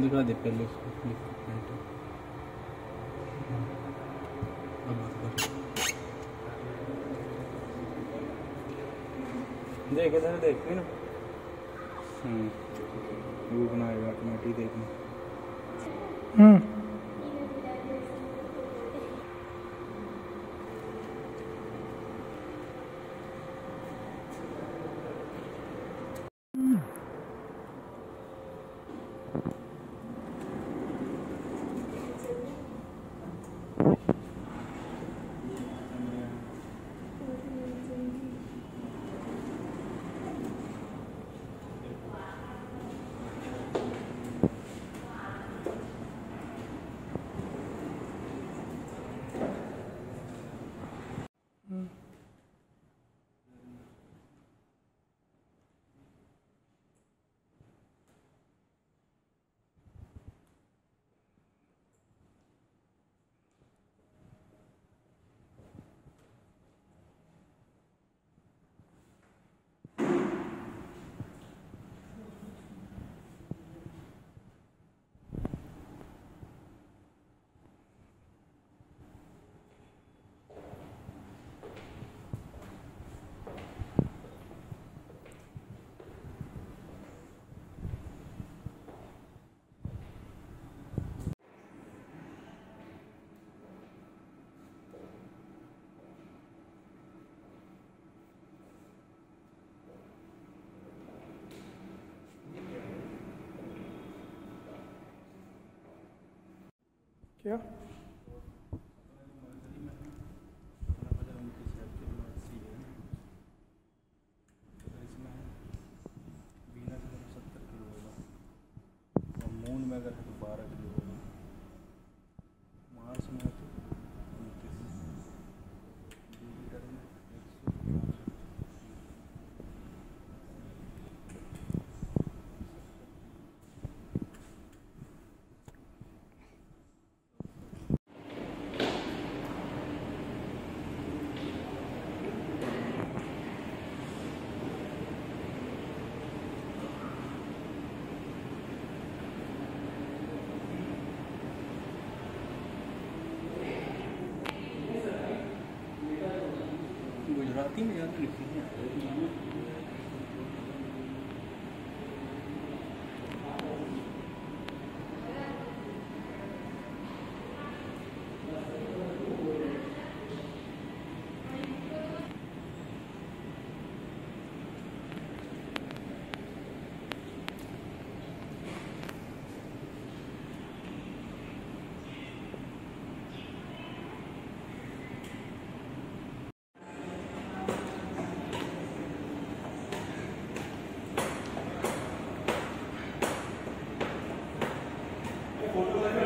दिखा दे पहले देख इधर देख ना? हम्म। वो बनाएगा देखना। क्या मून में अगर है तो बारह kilo Pero a ti me photo